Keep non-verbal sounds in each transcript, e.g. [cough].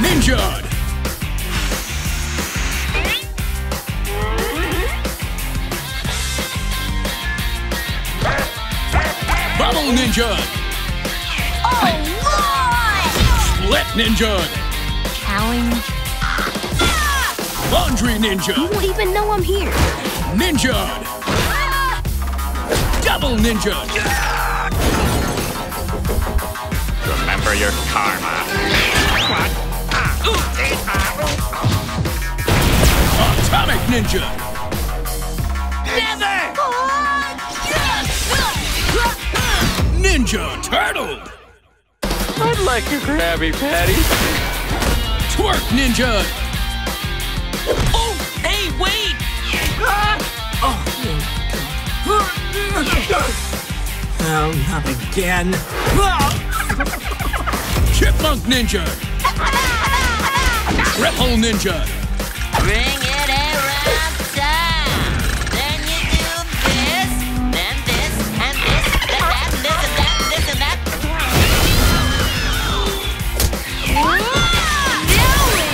Ninja! Bubble Ninja! Oh, Lord! Split Ninja! Challenge. Laundry Ninja! You won't even know I'm here. Ninja! Double Ninja! Remember your karma. Atomic Ninja! Never! Ninja Turtle! I'd like a Krabby Patty. Twerk Ninja! Oh, hey, wait! Oh, [laughs] oh not again. Chipmunk Ninja! Triple Ninja! Bring it around town. Then you do this, then this, and this, then that, and this, and that, this, and that.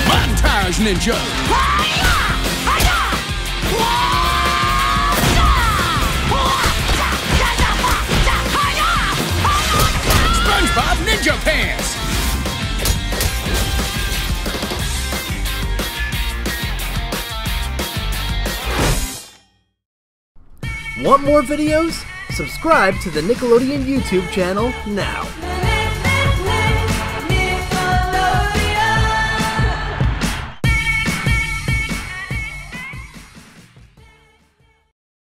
Montage Ninja! SpongeBob Ninja Pants! Want more videos? Subscribe to the Nickelodeon YouTube channel now.